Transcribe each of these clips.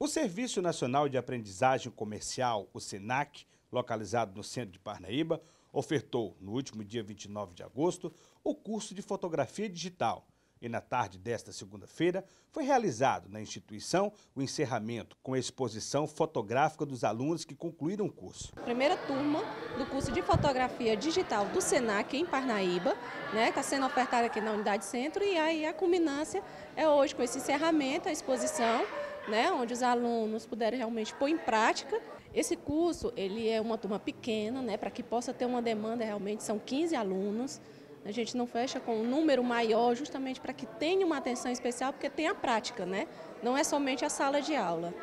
O Serviço Nacional de Aprendizagem Comercial, o SENAC, localizado no centro de Parnaíba, ofertou, no último dia 29 de agosto, o curso de fotografia digital. E na tarde desta segunda-feira, foi realizado na instituição o encerramento com a exposição fotográfica dos alunos que concluíram o curso. Primeira turma do curso de fotografia digital do SENAC em Parnaíba, né, está sendo ofertada aqui na Unidade Centro e aí a culminância é hoje com esse encerramento, a exposição, né, onde os alunos puderam realmente pôr em prática esse curso, ele é uma turma pequena, né, para que possa ter uma demanda, realmente são 15 alunos. A gente não fecha com um número maior, justamente para que tenha uma atenção especial, porque tem a prática, né? Não é somente a sala de aula.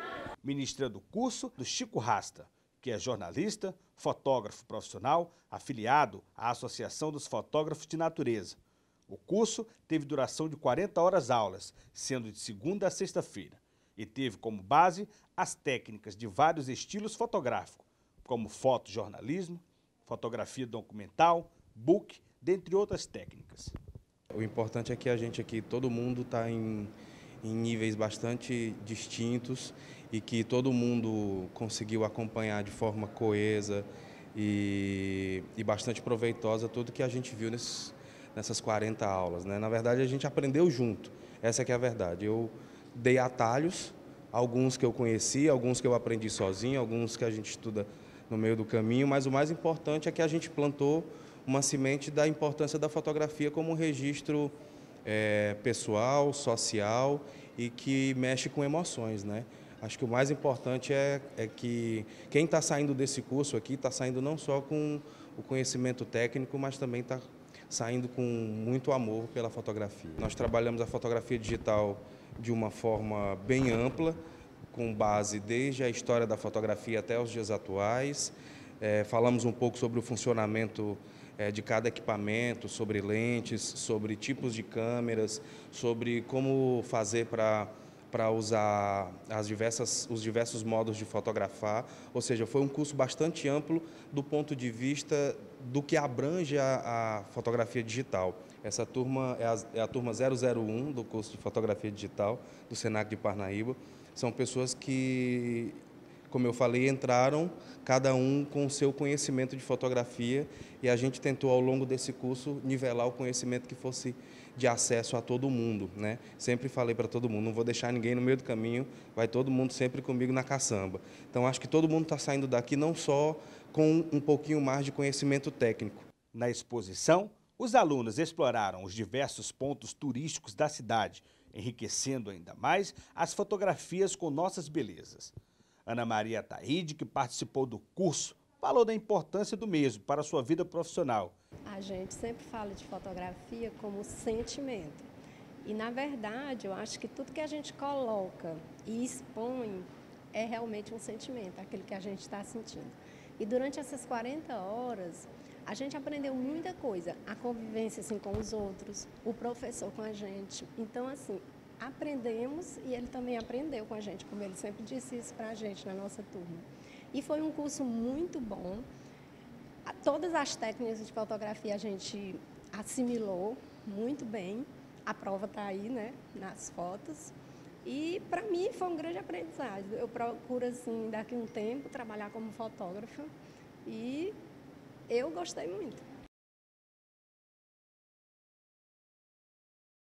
Ministra do curso do Chico Rasta, que é jornalista, fotógrafo profissional, afiliado à Associação dos Fotógrafos de Natureza. O curso teve duração de 40 horas aulas, sendo de segunda a sexta-feira e teve como base as técnicas de vários estilos fotográficos, como fotojornalismo, fotografia documental, book, dentre outras técnicas. O importante é que a gente aqui, todo mundo está em, em níveis bastante distintos e que todo mundo conseguiu acompanhar de forma coesa e, e bastante proveitosa tudo que a gente viu nesses, nessas 40 aulas. Né? Na verdade, a gente aprendeu junto, essa é, é a verdade. Eu dei atalhos, alguns que eu conheci, alguns que eu aprendi sozinho, alguns que a gente estuda no meio do caminho, mas o mais importante é que a gente plantou uma semente da importância da fotografia como um registro é, pessoal, social e que mexe com emoções, né? Acho que o mais importante é, é que quem está saindo desse curso aqui está saindo não só com o conhecimento técnico, mas também está saindo com muito amor pela fotografia. Nós trabalhamos a fotografia digital de uma forma bem ampla, com base desde a história da fotografia até os dias atuais. É, falamos um pouco sobre o funcionamento é, de cada equipamento, sobre lentes, sobre tipos de câmeras, sobre como fazer para para usar as diversas, os diversos modos de fotografar, ou seja, foi um curso bastante amplo do ponto de vista do que abrange a, a fotografia digital. Essa turma é a, é a turma 001 do curso de fotografia digital do Senac de Parnaíba. São pessoas que como eu falei, entraram cada um com o seu conhecimento de fotografia e a gente tentou ao longo desse curso nivelar o conhecimento que fosse de acesso a todo mundo, né? Sempre falei para todo mundo, não vou deixar ninguém no meio do caminho, vai todo mundo sempre comigo na caçamba. Então acho que todo mundo está saindo daqui não só com um pouquinho mais de conhecimento técnico. Na exposição, os alunos exploraram os diversos pontos turísticos da cidade, enriquecendo ainda mais as fotografias com nossas belezas. Ana Maria Taide, que participou do curso, falou da importância do mesmo para a sua vida profissional. A gente sempre fala de fotografia como sentimento. E, na verdade, eu acho que tudo que a gente coloca e expõe é realmente um sentimento, aquele que a gente está sentindo. E durante essas 40 horas, a gente aprendeu muita coisa, a convivência assim, com os outros, o professor com a gente. Então, assim, aprendemos e ele também aprendeu com a gente, como ele sempre disse isso para a gente na nossa turma. E foi um curso muito bom. Todas as técnicas de fotografia a gente assimilou muito bem. A prova está aí, né, nas fotos. E para mim foi um grande aprendizado. Eu procuro assim daqui a um tempo trabalhar como fotógrafa e eu gostei muito.